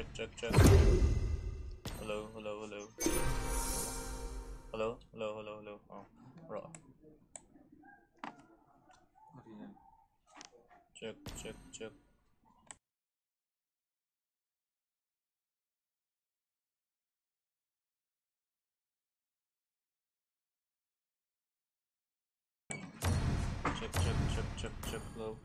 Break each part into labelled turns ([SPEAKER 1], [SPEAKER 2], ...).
[SPEAKER 1] check, check, check. Hello, hello, hello. Hello, hello, hello, hello. Oh, right. Check, check, check. Check, check, check, check, check, hello.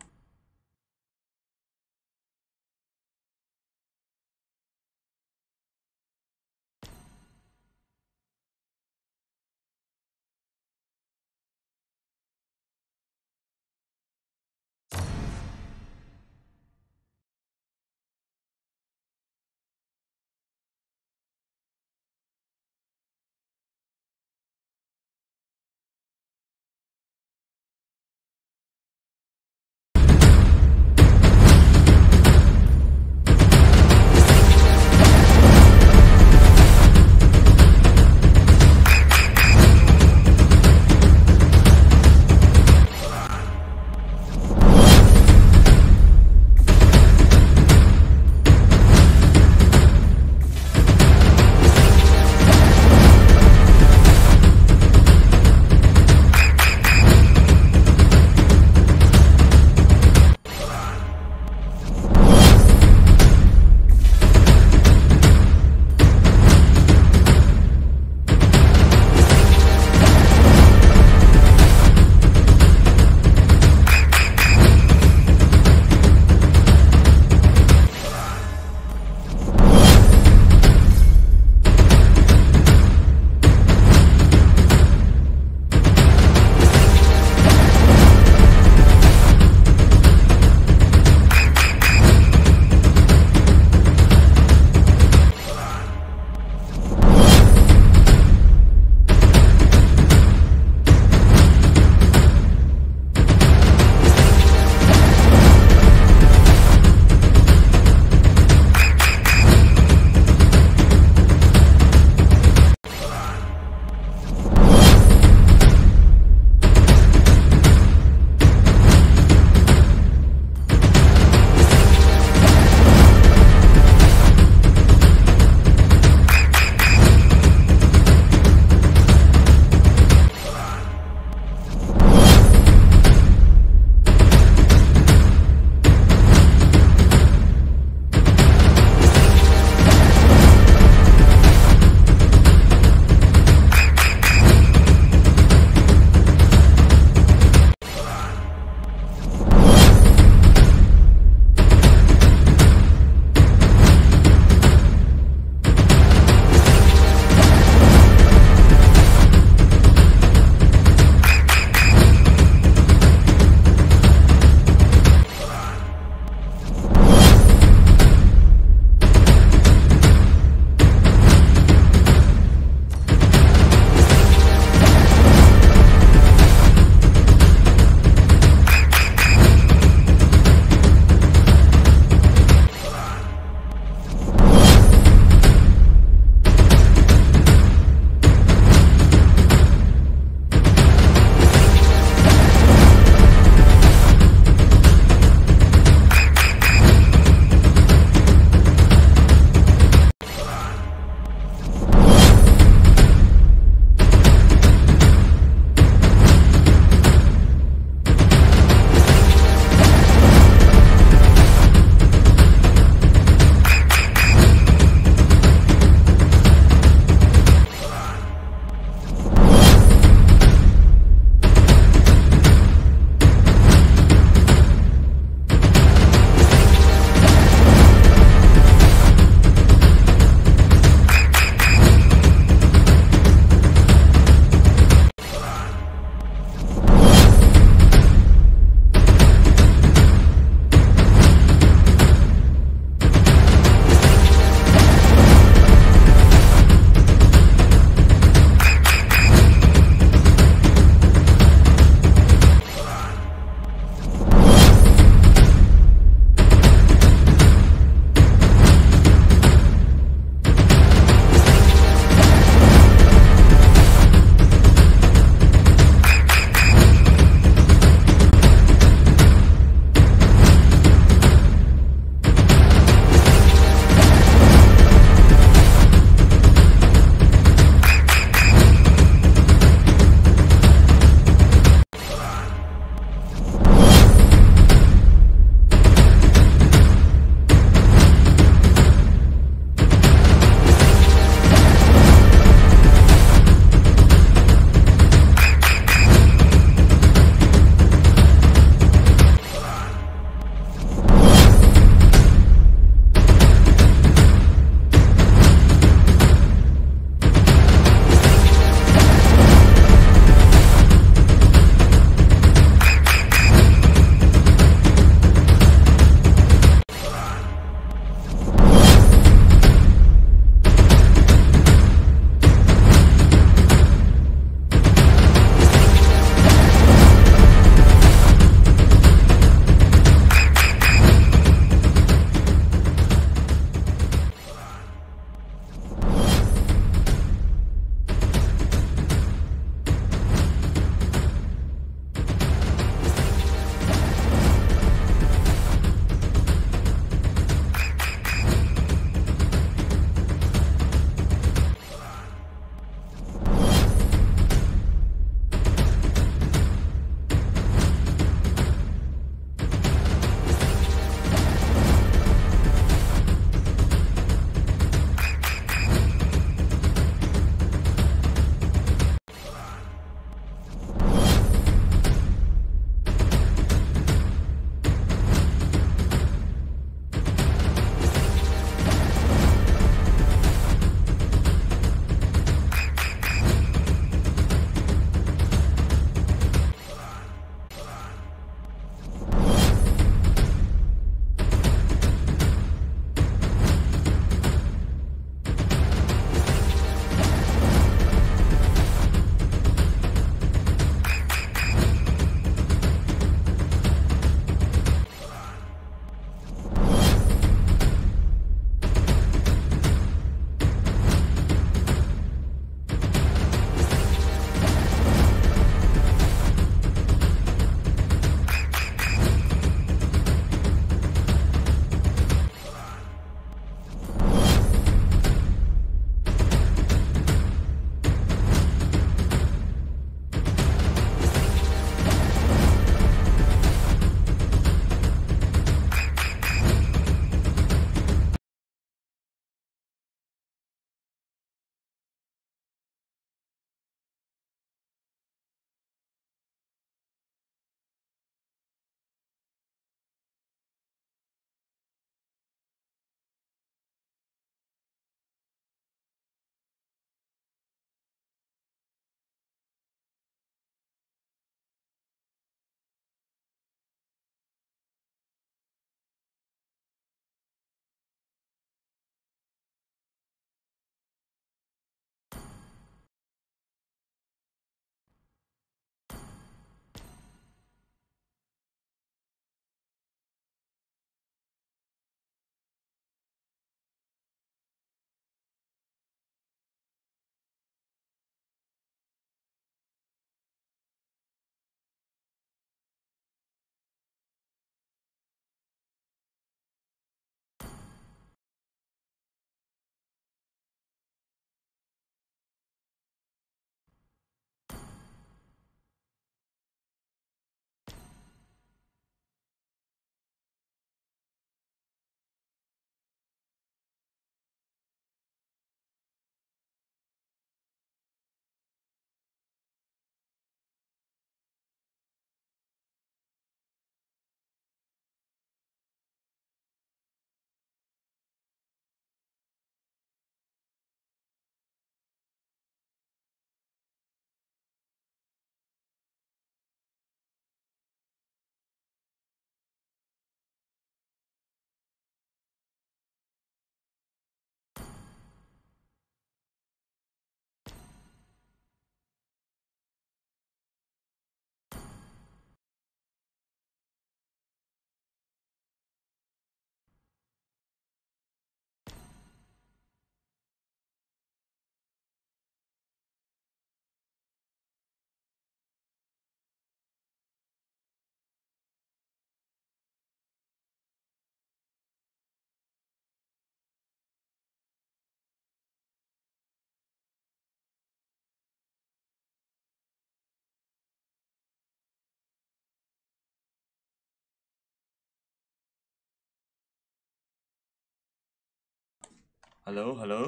[SPEAKER 2] Hello, hello.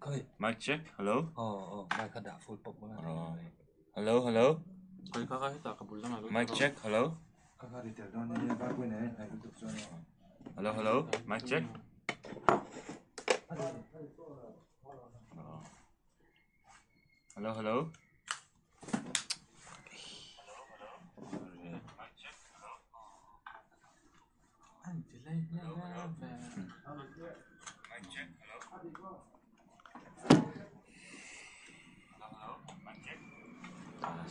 [SPEAKER 3] Coi.
[SPEAKER 2] Mic check, hello.
[SPEAKER 3] Ồ, ồ, mic đã full pop
[SPEAKER 2] rồi. Ờ. Hello, hello.
[SPEAKER 4] Coi coi coi, ta kabul lắm rồi.
[SPEAKER 2] Mic check, hello.
[SPEAKER 3] Coi coi đi tới đó nè, ba quên này, này tụt rồi.
[SPEAKER 2] Hello, hello. Mic check. Hello, hello.
[SPEAKER 4] Hello, hello.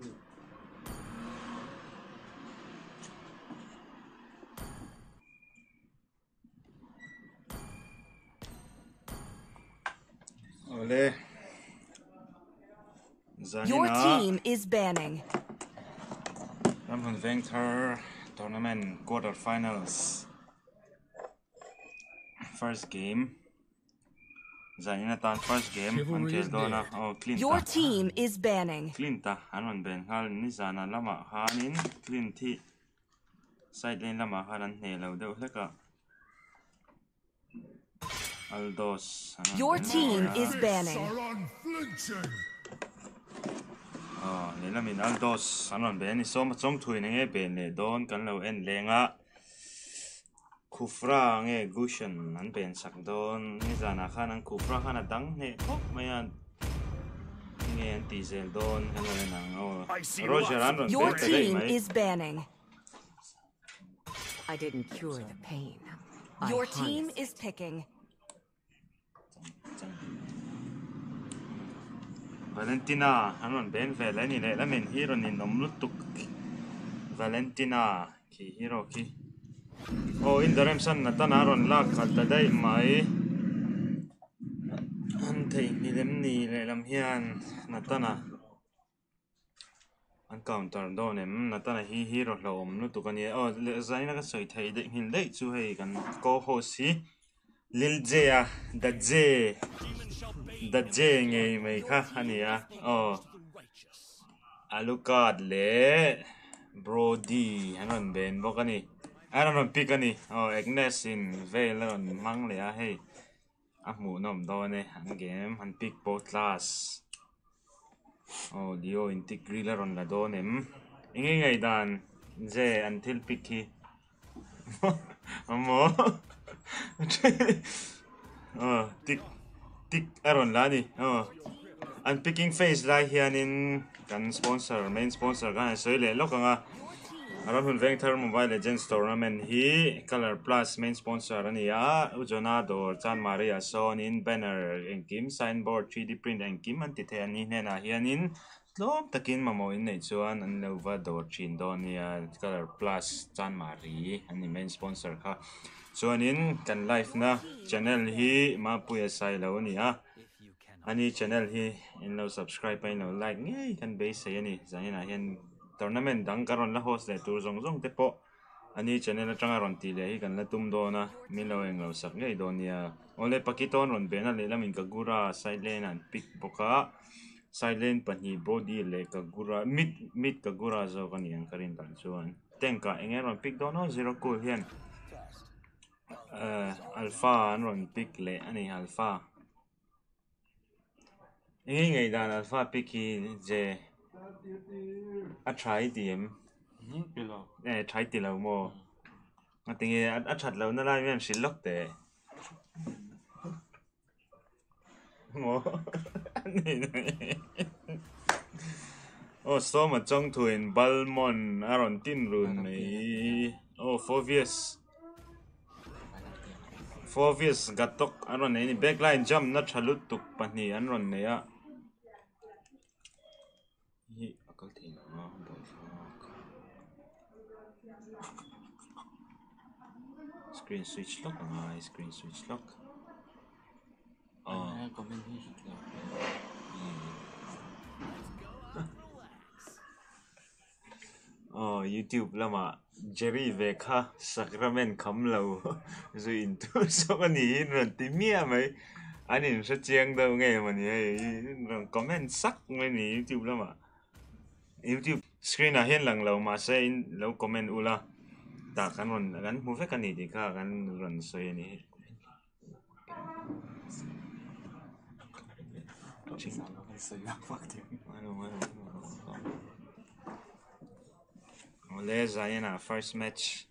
[SPEAKER 3] Trong thể bao nhiêu
[SPEAKER 2] Ole.
[SPEAKER 5] Your
[SPEAKER 2] Zanina.
[SPEAKER 5] team is banning.
[SPEAKER 2] Ramon Vector Tournament Quarterfinals. First game. Zanina tan first game. Until dona. Oh, clean
[SPEAKER 5] Your team is banning.
[SPEAKER 2] Clean ta. Hanon ben hal ni zana lama hanin clean thi. Side lane lama hanan helo deuh leka. Aldos.
[SPEAKER 5] Your
[SPEAKER 2] ben
[SPEAKER 5] team is banning.
[SPEAKER 2] Ờ, lấy là mình Aldos, anh nói bên số mà trong tuổi này bên này đón cần lâu en lenga. Kufra nghe Gushan, anh bên sắc đón, nghe ra na khả năng Kufra khả năng đắng nè, oh, mày anh nghe anh diesel đón, cái này nang, oh, Roger anh nói
[SPEAKER 5] Your
[SPEAKER 2] bên cái đây
[SPEAKER 5] team
[SPEAKER 2] mày.
[SPEAKER 5] is banning.
[SPEAKER 6] I didn't cure the pain. I
[SPEAKER 5] Your team
[SPEAKER 6] harnessed
[SPEAKER 5] is picking.
[SPEAKER 2] Valentina, anh nói bên về lại này lại là mình hero nên nắm lút tục. Valentina, ki hero ki. Oh, in the Remsen na tanaron la kalta dai mai. An thei ni lem ni le lam hian na tana. An counter do nem na tana hi hero lo om nu tu kan ye. Oh, le zai na ka soi thei de hin dei chu hei kan ko ho si. Lil J à, da J. Da J ngei mai kha ani à. Oh. Alucard le Brody hanon ben bok ani. Anon pick ani. Oh, Agnes in Valen mang le a hey. A mu nom do ne game han pick both class. Oh, ờ, Dio in tick griller on la do nem. Ingi ngai dan je until pick hi. Amo. oh, tick tick aron la ni. Oh. Ờ, An picking face lai here in kan sponsor main sponsor gan soi le lo kanga aron hun vector mobile legends tournament. Hi color plus main sponsor ani ya ujona dor chan maria son in banner engkim, signboard 3d print engkim an ti the ani hne na hian in lom takin mamo in nei chuan an lova dor chin do nia color plus, chan mari, ani main sponsor kha. Chuan in, kan live na, channel hi, ma puya sai lo ni a ani channel hi, in lo subscribe pa in lo like nge kan base sai ani zani na hian tournament dang karon la host le tur zong zong te po. Ani channel atanga ron ti le hi kan la tum do na min lo eng lo sak nge do nia ole pakiton ron be na le lamin ka gura silent and pick boka silent lane pani body le ka gura mid mid ka gura zo kan yang karin dan chuan. Tenka enge ron pick do no zero cool hian uh, alpha an ron pick le ani alpha. Ngay e ngày đàn alpha picky je a try điểm eh try ti lo mo nga tingi a a chat lo na la mem sil lok te mo oh so ma chong thuin balmon aron tin run mai oh fovius fovius gatok aron ni backline jump na chalut tuk pani anron ne ya kal thi na boy screen switch lock à screen switch lock. Ờ.
[SPEAKER 4] À, có bên này
[SPEAKER 2] ờ youtube là mà jerry về kha sacrament khấm lâu rồi in tu so cái này rồi tìm mía mấy anh em sẽ chiang đâu nghe mà nhỉ rồi comment sắc mấy này youtube là mà youtube screen là hiện lần lâu mà sẽ lâu comment ula ta kan ron kan mu fe kan ni di ka kan ron so
[SPEAKER 4] ye
[SPEAKER 2] ni Och läsa ena first match.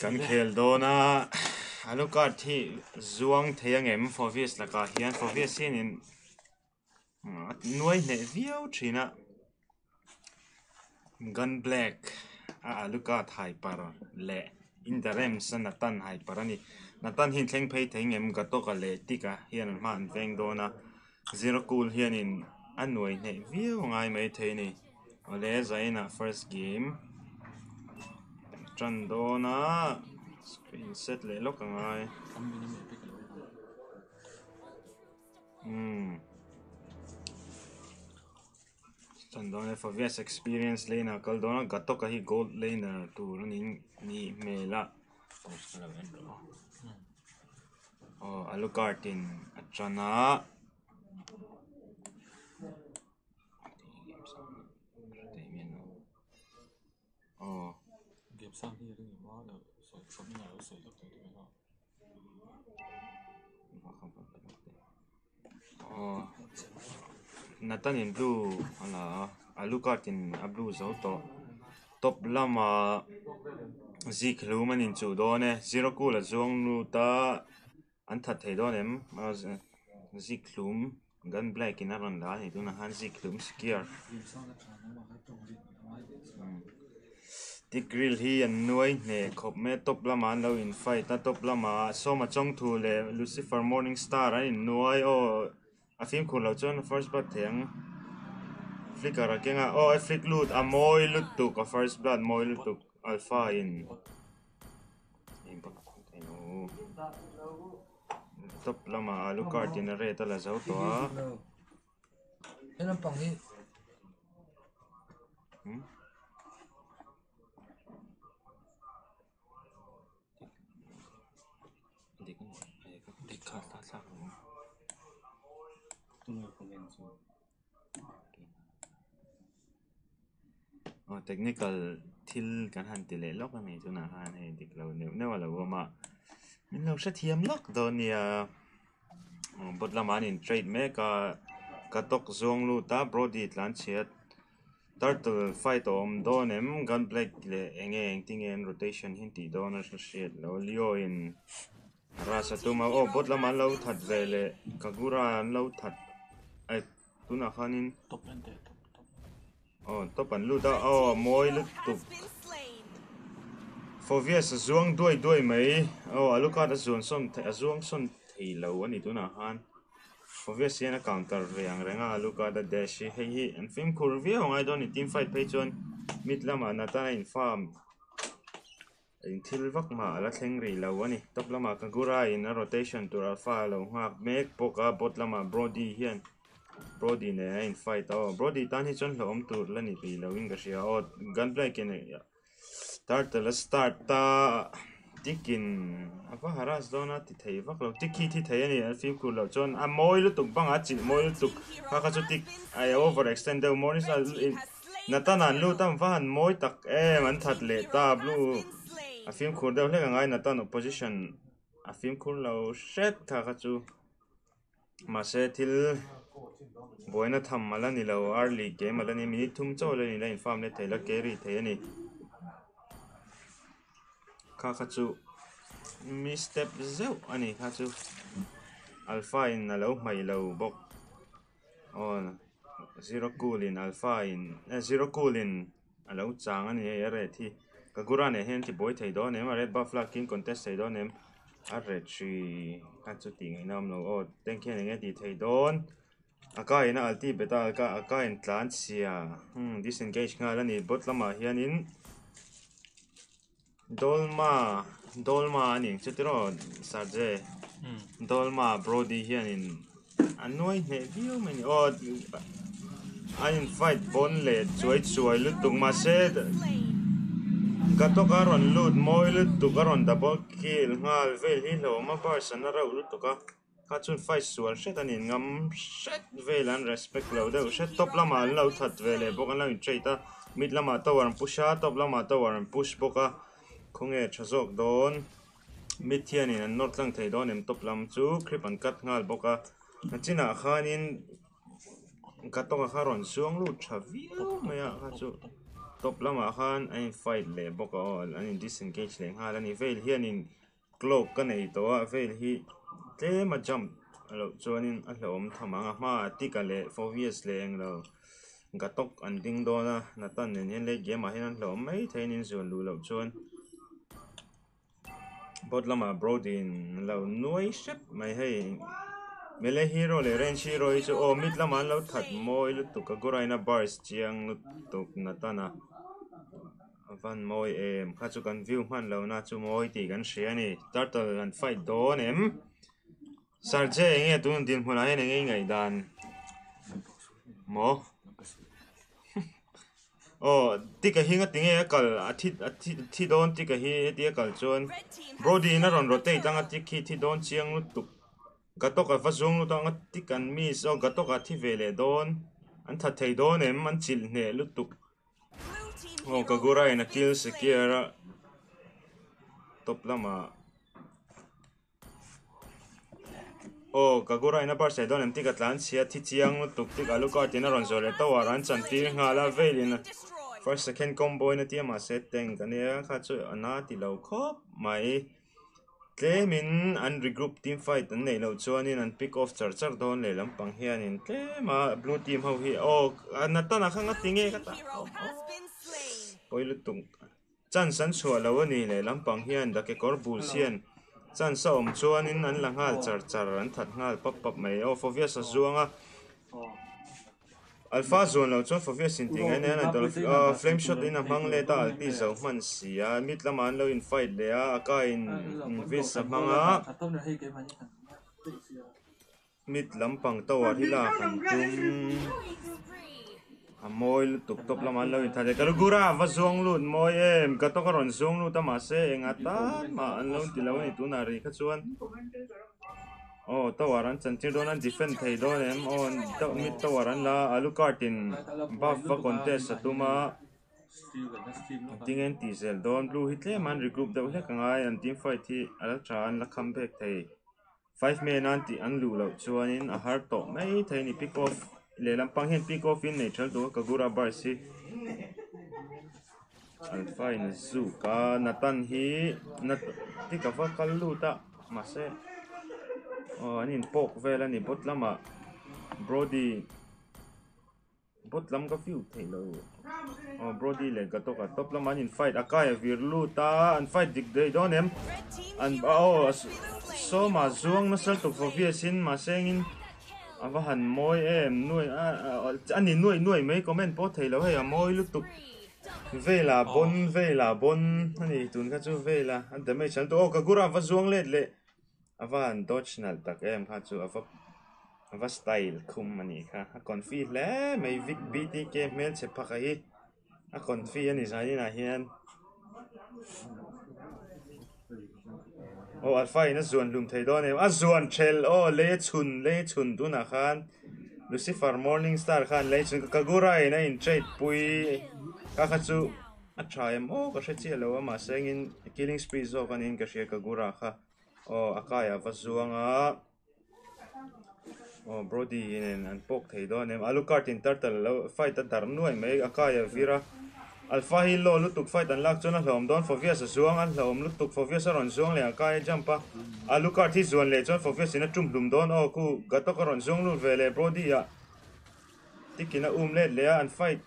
[SPEAKER 2] Kan Keldona. Alo ka thi zuang theyang em for vis la ka hian for vis sin in nuai ne viau china gun black a aluka thai par le in the rem san natan hai parani natan hin thleng phei theng em ga to ka le tika hian man veng dona zero cool hian in anwai ne view ngai mai thei ni ole zaina first game trận do na screen set le
[SPEAKER 4] lo
[SPEAKER 2] ka ngai um Chandone for VS experience lena kaldona gato kahi gold lena tu running ni mela. Oh, Alucard in Achana. Oh.
[SPEAKER 4] Game sound here in the. Oh na tan in blue à ala alu
[SPEAKER 2] à card in a à blue zo to top lama zi khlu man in chu do ne zero Cool la zong nu ta an that thei do nem zi khlum gan black in aron la he dun han zi khlum skier ti grill hi an nuai ne khop me top lama lo in fight. Ta top lama so ma chong thu le lucifer morning star an in nuai o a film khur lo chon first blood theng flick ara kenga o a flick lut a moi lut tuk a first blood moi lut tuk alpha in top lama alu card in a re ta la zau to a
[SPEAKER 3] thế nó bằng đi
[SPEAKER 2] oh technical thil kan han ti le lok ani chu na han he dik lo ne ne wala wa ma. Min lo sha thiam lok do nia bot la man in trade me ka ka tok zong lu ta brody tlan chiat. Turtle fight om do nem, gun black le enge eng ting en rotation hin ti do na shit lo lio in. Rasa tu ma oh bot la man lo that ve le kagura an lo that, ai, tu na khanin
[SPEAKER 4] ตบ Ờ, oh, tốt bản lút đó. Ờ,
[SPEAKER 2] oh mỗi lúc tục. Phổ viết sẽ xuống đuôi đuôi mấy. oh ở lúc đó đã xuống xong, ở à, xuống xong thì lâu anh tu nào han. Phổ viết sẽ là counter về hàng răng ở lúc đó đã dash hay hi. Anh phim cùi viết hông ai đó thì team fight page on. Mít lắm mà nà ta là farm. Anh thil vắc mà là thang rì lâu anh. Tốt lắm mà kagura in rotation to alpha lâu hoặc make poka bot lắm mà brody hiện. Brody nè, in fight oh Brody tan hi chân lom tur lên đi ri lo in cái gì oh gunplay ke ne ya start là start ta. Tikin apa haras dona ti thei vak lo tiki ti thei ani an film ku lo chon a moi lu tuk bang a chi moi lu tuk ka ka chu tik. Ai over extend the morning sa natanan lu tam van moi tak em anh that le ta blue. À, a film ku deuh hlek angai natan opposition a à, film ku lo shet ka ka chu ma se thil boina tham mala ni lo early game mala ni minute thum cho le ni la inform le thela carry the ani. Kha kha chu mi step zeu ani kha chu alpha in na lo mai lo bok. On zero cool in alpha in eh, zero cool in alo chang ani eh, e re thi ka gura ne hen ti boy thei do ne ma red buff la king contest thei do ne a re chi kha chu ti ngai nam lo. O thank you nge ti thei don. Akai na alti beta ka akai in tlan sia. Hmm disengage nga la ni bot lama hianin dolma dolma ani. Chutiro sarje. Dolma brody hianin anoi ne view many oh anin fight bon le chuai chuai lu tung ma se. Gato karon lut moi lu tu karon double kill ngal vel hi lo ma bar sana ra lu tu ka ka chun fight sual shet anin ngam, shet vel an respect lo de shet top lama lo that vele bok an lo in cheita mid lama to war pusha top lama to war push boka khonge chazok don, mid hianin an north lang thei don em top lam chu clip an kat ngal boka china khanin katonga kharon suang lu thaviu maya kha chu top lama khan, ain fight le boka all anin disengage le nga lani veil hianin cloak ka nei to a veil hi tle ma jump. Alo chuanin a hlawm thamanga hma. Tika le fovius le eng lo. Gatok an ding dona na tan nen hen le game a hin an hlawm mai theinin zun lu lo chuan. Bot lama brodin lo nuai ship, mai hei. Mele hero le range hero hi chu. Oh mid lama lo that moi lu tu ka goraina bars chiang lu tuk na tana van moi em. Kha chu kan view man lo na chu moi ti kan hria ni. Turtle kan fight don em sarje nge tun din hmuna hen nge ngai dan. Mo. Oh tika hinga tinge kal athi athi thi don tika hi ti kal chon. Brody na ron rotate tanga tikhi thi don chiang lu gato gatoka vazung lu tanga tikan mi so gatoka thi vele don. An tha thei don em an chil ne lu tuk. Oh kagura ina kill secure top lama. Oh kagura ina par sai don em tika tlan sia thi chiang tuk tik alu ka tina ron zole to waran chan ti ngala velin first second combo ina ti ma set teng kania kha chu ana ti lo khop mai tle min an regroup team fight an nei lo chuanin an pick off char char don le lampang hianin tle ma blue team ho hi oh anata na khanga tinge ka ta poilu tung chan san chua lo ani le lampang hian da ke kor bul sian chan sa om chuanin an langal char char an that ngal pap pap mai oh fovia sa zuanga Alpha zone lo chuan for sin ting ane ana dol flame shot in a hmang le ta alti zo man sia mit lama an lo in fight le a aka in vis sa hmanga mit lampang to war hila kan tum À, môi tục tục làm ăn lâu thay cái gura và xuống luôn. Môi em, cái tóc còn xuống luôn ta mà sẽ ngắt ta mà ăn luôn thì lâu này tu nari khách xuống ô tao vào ăn chân chân đó là different thầy đó em. Ô tao mít tao vào ăn là alu cartin buff và contest
[SPEAKER 4] sát mà. Tiếng
[SPEAKER 2] anh diesel don blue hit lên man regroup đâu hết cả ngay ăn team fight thì à, alo trả ăn là comeback thầy. Five men anh thì ăn lù lâu cho in a à, hard top mấy thầy ni pick off le lampang hen pick off in thal tu kagura bar si. Al fine zu ka natan hi nat ti ka fa kal lu ta ma se. Oh anin pok vel ani bot lama brody bot lam ka fiu thei lo. Oh brody le ka to ka top lam anin fight akaya vir lu ta an fight dik dei don em. An oh so ma zuang na sal to for via sin ma sengin avahan moi em nuôi anh nhìn nuôi nuôi mấy comment post thấy lâu hay là moi lúc tục về là bon về là bon anh ấy tuần khác chú về là anh ta mấy chẳng tu ô cái gura và zuang lệ lệ avahan dodge nal tak em khác chú avahan ว่าสไตล์คุมมันนี่ค่ะก่อนฟีแล้วไม่วิกบีที่เกมเมลเฉพาะใครก่อนฟีอันนี้ใช่ไหมนะเฮียน kha chu ava ava style khum ani kha a confi le mai vic bt ke mel che phaka hi a confi ani zani na hian oh alpha, ina zuan lum thei don em a ah, zuan thel oh le chun le chun tu na khan. Lucifer, morning star khan, le chun. Ka gura e ina in trade pui. Ka kha chu, a try em. Oh ka hre chi lo ma sengin killing spree zo kan in ka hria ka gura kha. Oh akaya va zuanga oh brody in an pok thei don em. Alucard in turtle, lo, fight a dar nuai mai akaya vira alpha hi lo lutuk fight an lak chona hlom, don for via sa zuang an hlom, lutuk for via sa ron zuang le akaya jumpa alucard thi zuan le chon for via sina tum hlum, don o ku gato ka ron zuang lu vele brody ya. Tikina um le le an fight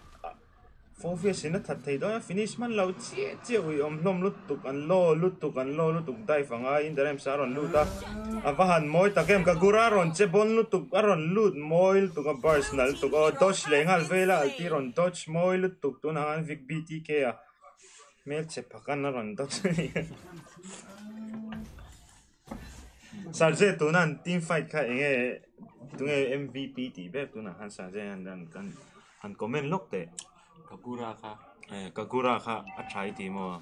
[SPEAKER 2] four phía xin thật thấy đó, finish man lâu chia chia ui om lom lut tuk an lo lut tuk an lo lut tuk dai ai, in derem sa ron luta avahan à, moi ta kem ka gura ron che bon lut tuk aron à, lut moi tuk a personal tuk o dodge lengal vela alti ron dodge moi lut tuk tu na an vic btk a à. mel che pakan na ron dodge sarje tu nan team fight ka enge tu nge mvp ti be tu na han sarje han dan kan han comment lok te
[SPEAKER 4] Kaguraka.
[SPEAKER 2] Eh, Kaguraka achai ti mo.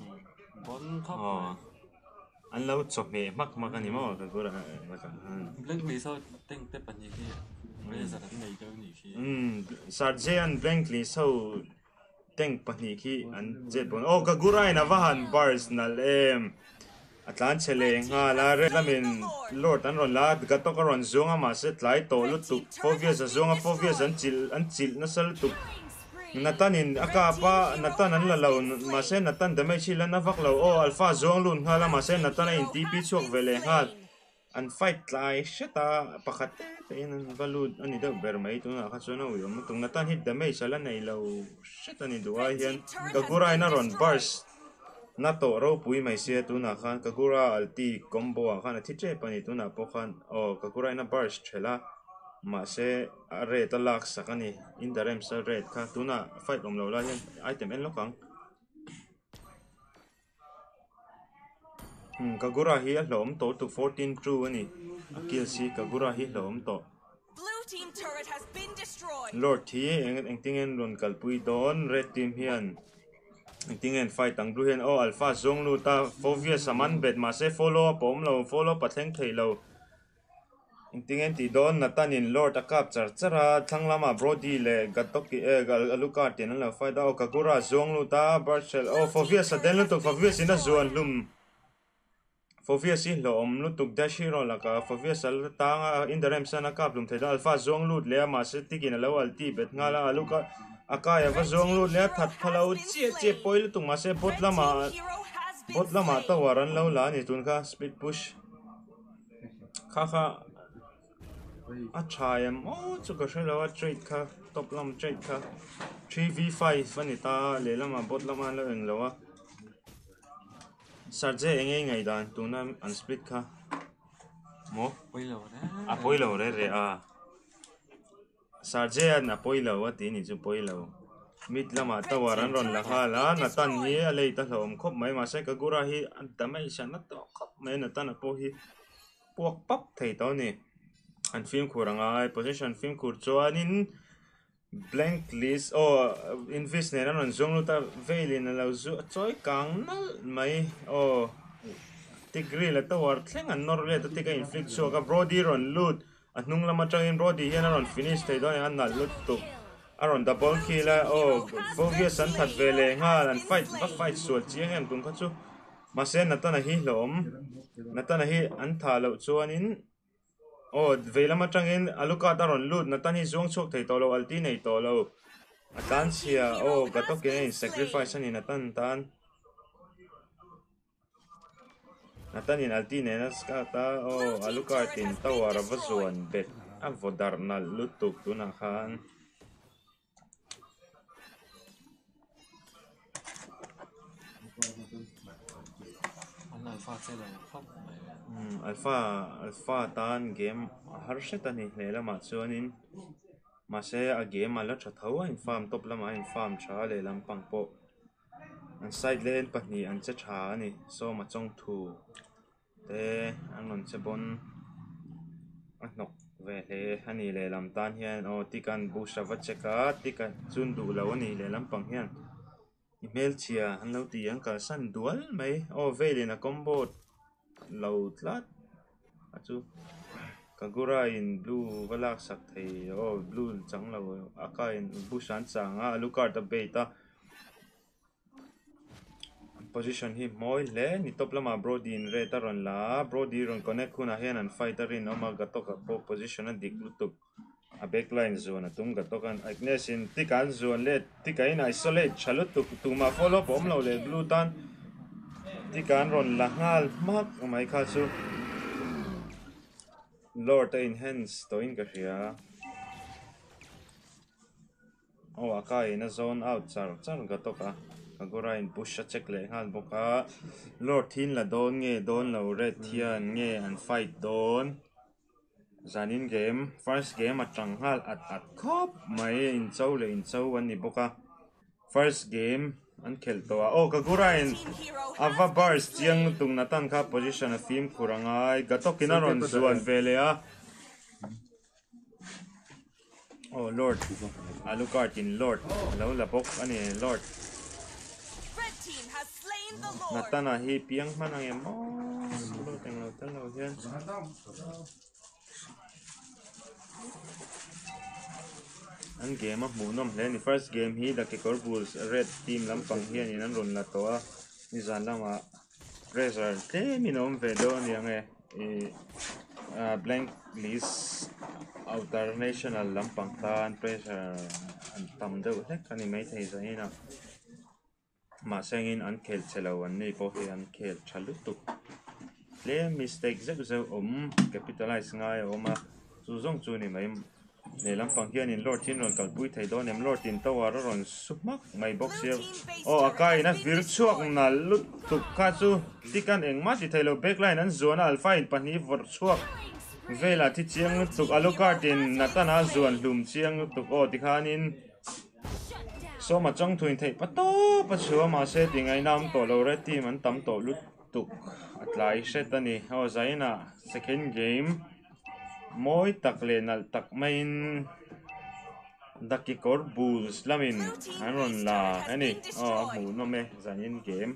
[SPEAKER 4] Bon khóc.
[SPEAKER 2] Ờ. Anh lâu chọc mẹ mắc mắc anh mo Kaguraka.
[SPEAKER 4] Blank lý sao tên tên bản gì kia. Bây giờ là cái này đâu nhỉ kia. Ừ, sát dễ
[SPEAKER 2] anh blank lý sao tên bản gì kia anh dễ bon. Oh Kaguraka na vahan bars na lem. Atlan chele nga la re lamin lord an ron la ga to ka ron zunga ma se tlai to lu tu fovia za zunga fovia zan chil an chil na sal tu natanin aka pa natan an la lo ma se natan da mai chila na vak lo o alpha zong lun hala ma se natan in tp chok vele hal an fight lai sheta pakhat te in an valud ani da ber mai tu na kha chona u yom tung natan hit da mai sala nei lo sheta ni duwa hian ka kurai na ron bars na to ro pui mai se tu na khan ka kura alti combo a khan thi che pani tu na po khan o ka kurai na bars chela ma se a re ta lak sakani in the rem sa red kha tu na fight om lo la hian item en lo kang Hmm, Kagura hi hlawm to tu 14 true ani. A kill si Kagura hi hlawm to.
[SPEAKER 5] Blue team turret has been destroyed.
[SPEAKER 2] Lord hi eng eng tingen ron kalpui don red team hian. Eng tingen fight ang blue hian oh alpha zong lu ta fovia saman bet ma se follow up om lo follow patheng thei lo. Eng tingen ti don na tanin Lord akap char chara, thanglama brody le gatoki e gal aluka ten la faida o Kagura zong lu ta barchel oh fovia sa den lu to fovia sina zuan lum. Fovia si lo om lu tuk dashiro la ka fovia sal ta nga in the rem sana kap lum theda alpha zong lu le ma se tikin lo al ti bet nga la akaya va zong lu le that phalau che che poil tu ma se bot la ma bot ma ta waran lo la ni tun ka speed push kha kha Achayam, oh, chuka shelawa trade ka, top lam trade ka. 3v5 vanita, lelama bot lama lo eng ngay Sarje enge ngai dan, tuna unsplit ka. Mo?
[SPEAKER 4] Poilo re.
[SPEAKER 2] A poilo re re a. Sarje an a poilo wa ti ni chu poilo. Mit lama ta waran ron la ha la na tan hi alei ta hlom khop mai ma se ka gura hi an tamai shan na to khop mai na tan a pô hi. Puak pap thei to ni an film khuranga ai position film khur chuanin blank list, o, invest ne ran zong luta veilin lo zu, choi kang nal mai, o, tigri la ta war thleng an nor le ta tika inflict so ka brody ron lut a nung lama tangin brody, hian ron finish thei don an nal lut tu. Aron double kill la o focus san that vele nga an fight ba fight so chiang em tung kha chu. Ma se na ta na hi lom, na ta na hi an tha lo chuanin Oh, ô về làm trang in alo cả ta rồi lút nãy tan hi zuang chok thấy tolo, alti này tolo. À tan xia ô cái tóc kia sacrifice này nãy tan. Tan nãy tan in alti này nãy cả ta ô alu cả tin tàu à rập zuan bet. À vô dar na lút tục tu na khan
[SPEAKER 4] Hãy subscribe cho kênh Ghiền không
[SPEAKER 2] bỏ alpha alpha tan game har shet ani hle lama chuanin ma se a game ala tha tho in farm top lama in farm tha le lam pang po an side lane pahni an che tha ani so ma chong thu te an non che bon a nok ve le ani le lam tan hian o tikan bu shava cheka tikan chun du lo ani le lam pang hian email chia an lo ti ang ka san dual mai o liền a combo load tlat achu kagura in blue valak sak thei oh blue chang lo aka in bushan chang a à, lukar ta beta. Position hi moi le ni top lama à, bro din re ta ron la brody ron connect kuna hen an fighter in oma gatok ka po position a dik lutuk a backline zone atung gatok kan agnes in tikan zone le tika in isolate chalutuk tuma follow pom lo le blue tan. ที่การรอนละงาลมากไม่ค่ะซู Lord enhance ตัวอินก็เสีย oh akai na zone out char char ga to ka kagura in push a check le han boka lord thin la don nge don lo red thian nge an fight don zanin game first game a tang hal at at khop mai in chau le in chau an ni boka first game an khel to a. Oh kagura in
[SPEAKER 5] Team hero
[SPEAKER 2] ava
[SPEAKER 5] has
[SPEAKER 2] bars
[SPEAKER 5] been
[SPEAKER 2] chiang
[SPEAKER 5] slain.
[SPEAKER 2] tung na tan kha position a film kurangai gatok kinaron zuan vele a. Oh lord. Alucard in lord. Lo la bok ani lord.
[SPEAKER 5] Red team has slain the Lord.
[SPEAKER 2] natana hi piang man ang em. Oh lo teng lo tel lo hian an game a hmu nom hle ni first game hi the kekor bulls red team lampang hian in an run la to a ni zan lama pressure te min om ve do ni ang e e ah, blank list outer national lampang ta an pressure an tam deuh hlek ani mai thei za ina ma sengin an khel chelo an nei po hi an khel thalu tu le mistake zeu zeu om capitalize ngai oma chu zong chu ni mai le lampang hian in lord tin ron kal pui thei do nem lord tin to war ron sumak mai box here o akai na vir chuak na lut tu kha chu tikan engma ti thailo backline an zona alpha in pani vor chuak vela thi chiang tuk alucard in natana zuan hlum chiang tuk o ti khanin so ma chong thuin thei pa to pa chua ma se ting ai nam to lo re ti man tam to lut tuk atlai set ani ho zaina second game mawi tak le nalh tak maiin daki kawr bulls lamin. An rawn la ani aw ah, a hmu nawm e zanin kem.